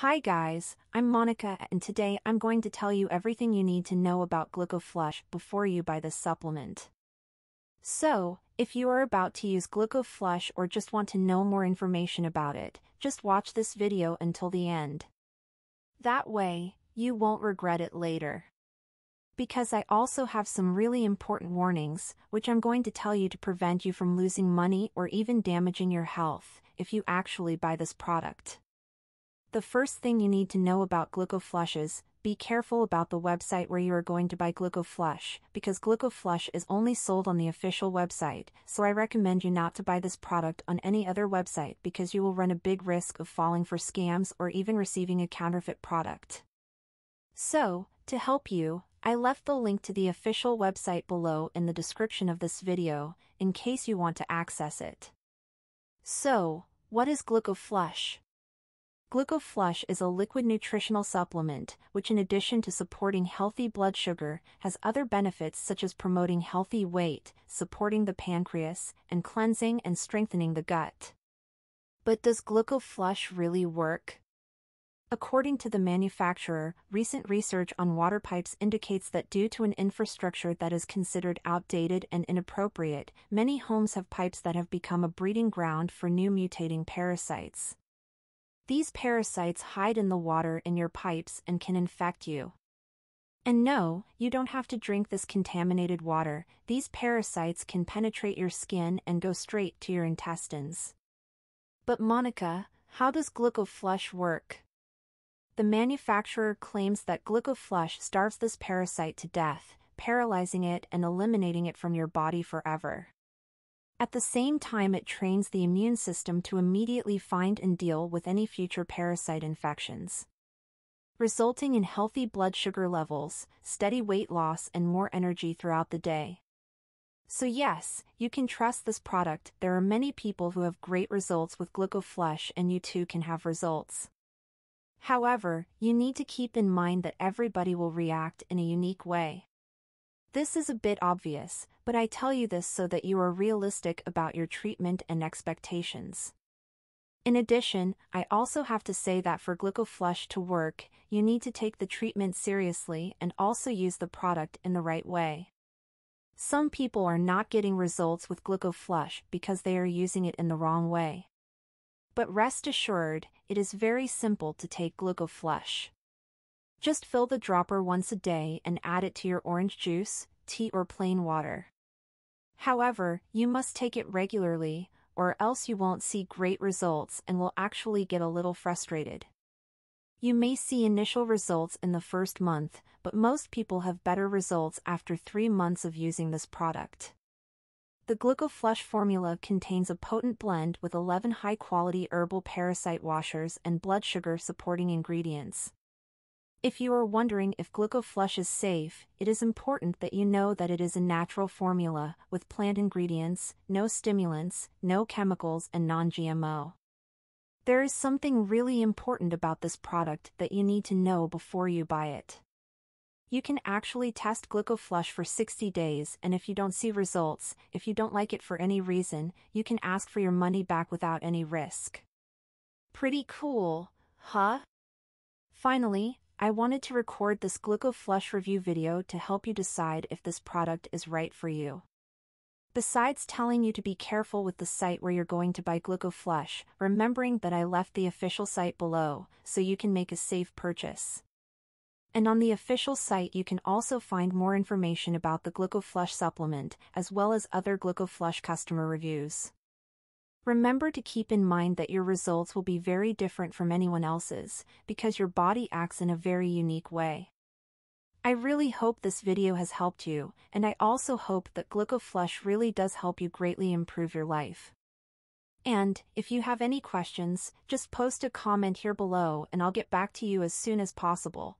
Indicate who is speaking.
Speaker 1: Hi guys, I'm Monica and today I'm going to tell you everything you need to know about GlucoFlush before you buy this supplement. So, if you are about to use GlucoFlush or just want to know more information about it, just watch this video until the end. That way, you won't regret it later. Because I also have some really important warnings, which I'm going to tell you to prevent you from losing money or even damaging your health, if you actually buy this product. The first thing you need to know about GlucoFlush is, be careful about the website where you are going to buy GlucoFlush, because GlucoFlush is only sold on the official website, so I recommend you not to buy this product on any other website because you will run a big risk of falling for scams or even receiving a counterfeit product. So, to help you, I left the link to the official website below in the description of this video, in case you want to access it. So, what is GlucoFlush? GlucoFlush is a liquid nutritional supplement, which in addition to supporting healthy blood sugar, has other benefits such as promoting healthy weight, supporting the pancreas, and cleansing and strengthening the gut. But does GlucoFlush really work? According to the manufacturer, recent research on water pipes indicates that due to an infrastructure that is considered outdated and inappropriate, many homes have pipes that have become a breeding ground for new mutating parasites. These parasites hide in the water in your pipes and can infect you. And no, you don't have to drink this contaminated water, these parasites can penetrate your skin and go straight to your intestines. But Monica, how does GlucoFlush work? The manufacturer claims that GlucoFlush starves this parasite to death, paralyzing it and eliminating it from your body forever. At the same time it trains the immune system to immediately find and deal with any future parasite infections. Resulting in healthy blood sugar levels, steady weight loss and more energy throughout the day. So yes, you can trust this product, there are many people who have great results with GlucoFlush and you too can have results. However, you need to keep in mind that everybody will react in a unique way. This is a bit obvious, but I tell you this so that you are realistic about your treatment and expectations. In addition, I also have to say that for GlucoFlush to work, you need to take the treatment seriously and also use the product in the right way. Some people are not getting results with GlucoFlush because they are using it in the wrong way. But rest assured, it is very simple to take GlucoFlush. Just fill the dropper once a day and add it to your orange juice, tea or plain water. However, you must take it regularly, or else you won't see great results and will actually get a little frustrated. You may see initial results in the first month, but most people have better results after 3 months of using this product. The GlucoFlush formula contains a potent blend with 11 high-quality herbal parasite washers and blood sugar supporting ingredients. If you are wondering if GlucoFlush is safe, it is important that you know that it is a natural formula, with plant ingredients, no stimulants, no chemicals and non-GMO. There is something really important about this product that you need to know before you buy it. You can actually test GlucoFlush for 60 days and if you don't see results, if you don't like it for any reason, you can ask for your money back without any risk. Pretty cool, huh? Finally, I wanted to record this GlucoFlush review video to help you decide if this product is right for you. Besides telling you to be careful with the site where you're going to buy GlucoFlush, remembering that I left the official site below, so you can make a safe purchase. And on the official site you can also find more information about the GlucoFlush supplement, as well as other GlucoFlush customer reviews. Remember to keep in mind that your results will be very different from anyone else's, because your body acts in a very unique way. I really hope this video has helped you, and I also hope that GlucoFlush really does help you greatly improve your life. And, if you have any questions, just post a comment here below and I'll get back to you as soon as possible.